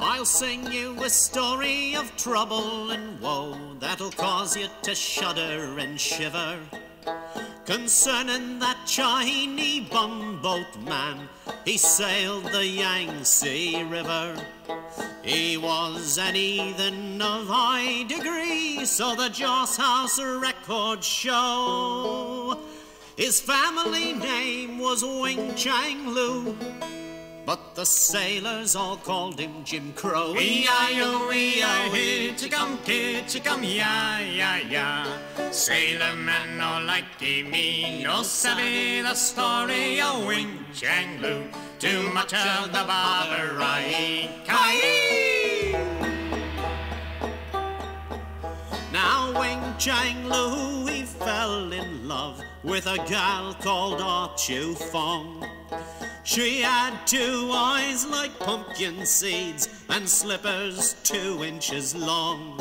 I'll sing you a story of trouble and woe that'll cause you to shudder and shiver. Concerning that Chinee bumboat man, he sailed the Yangtze River. He was an heathen of high degree, so the Joss House records show. His family name was Wing Chang Lu. But the sailors all called him Jim Crow. E-I-O, E-I, hitchicum, hitchicum, yeah, yeah, yeah. Sailor man no like me, no savvy the story of Wing Chang Lu. Too much of the barbarie. Kai! Now Wing Chang Lu, he fell in love with a gal called Ah Chu Fong. She had two eyes like pumpkin seeds and slippers two inches long.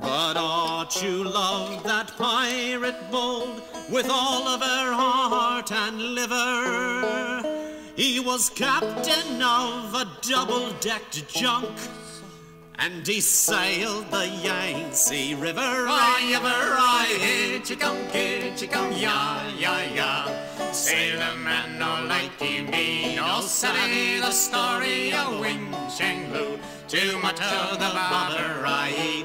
But Ah Chu loved that pirate bold with all of her heart and liver. He was captain of a double-decked junk and he sailed the Yangtze River. I ever I hitchicum, hitchicum, yeah, yeah, yeah. Sailor man no like me, no savvy the story of Wing Chang Lu. Too much of the barbarie.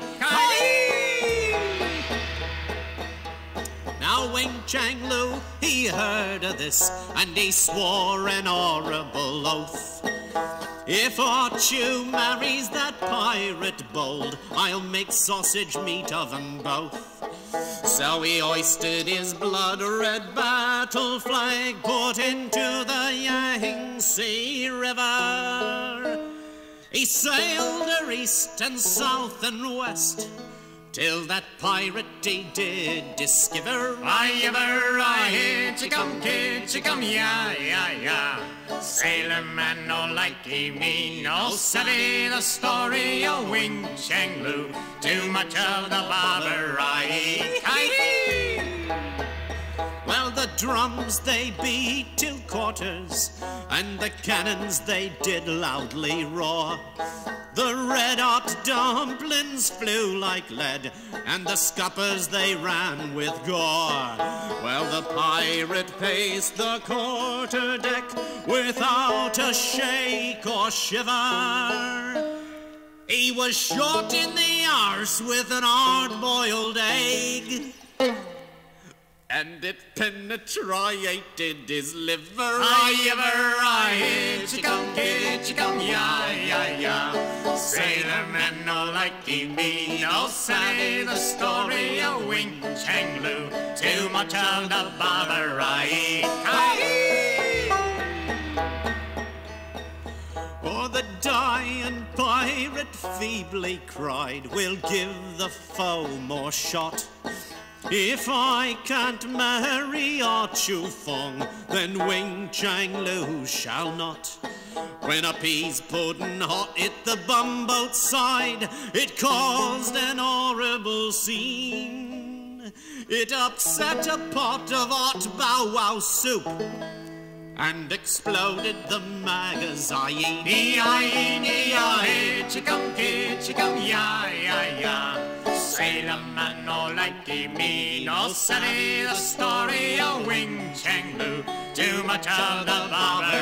Now Wing Chang Lu, he heard of this, and he swore an horrible oath. If Ah Chu marries that pirate bold, I'll make sausage meat of 'em both. So he hoisted his blood-red battle flag, put into the Yangtze River. He sailed her east and south and west, till that pirate he did discover. I ever I hitchicum, hitchicum, yeah, yeah, yeah. Sailor man no like me, no savvy the story of Wing Chang Lu. Too much of the barbarie. Drums they beat till quarters, and the cannons they did loudly roar. The red hot dumplings flew like lead, and the scuppers they ran with gore. Well, the pirate paced the quarter deck without a shake or shiver. He was shot in the arse with an hard-boiled egg. And it penetrated his liver. I ever I hitchicum, hitchicum, yeah, yeah, yeah. Sailor man no like me, no say the story of Wing Chang Lu. Too much of the barbarie. Or the dying pirate feebly cried, We'll give the foe more shot. If I can't marry Ah Chu Fong, then Wing Chang Lu shall not. When a peas pudding hot hit the bumboat side, it caused an horrible scene. It upset a pot of hot bow wow soup and exploded the magazine. E-I-E-I, hitchicum, hitchicum, yeah, yeah, yeah. Sailor man no oh, like me, no savvy the story of Wing Chang Lu. Too much of the barbarie.